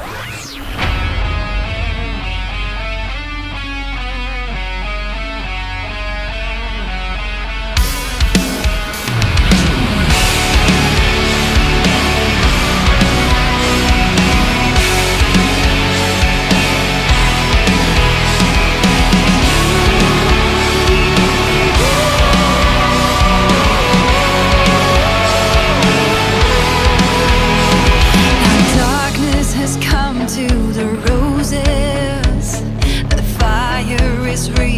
Yes. come to the roses. The fire is real.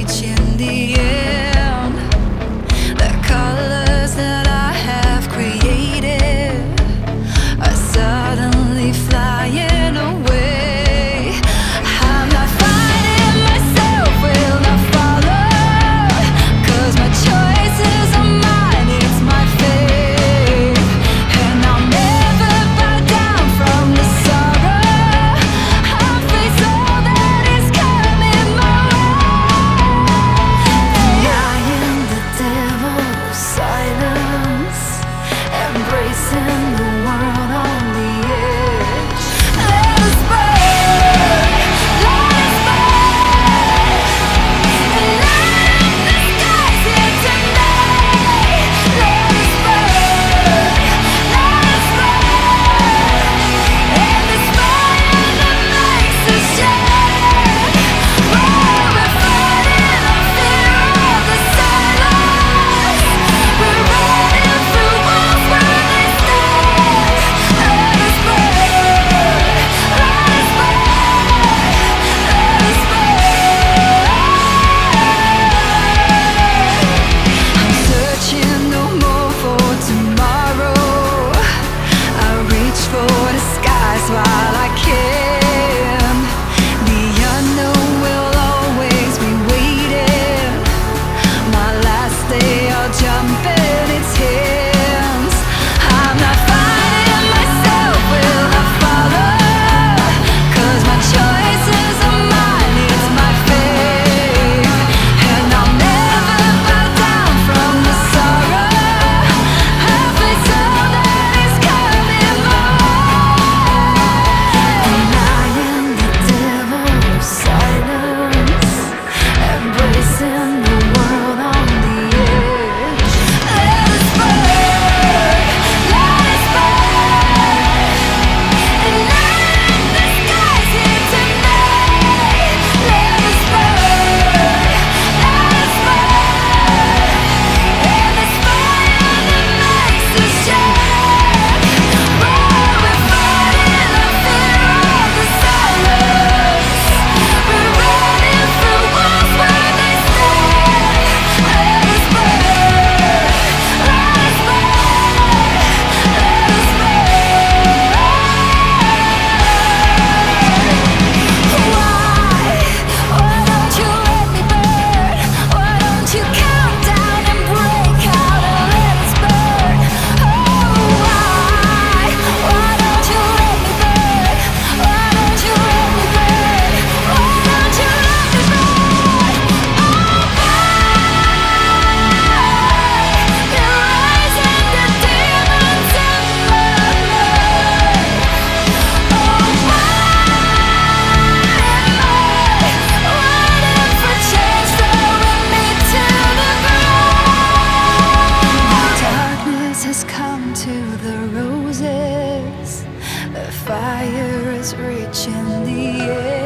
reaching the end.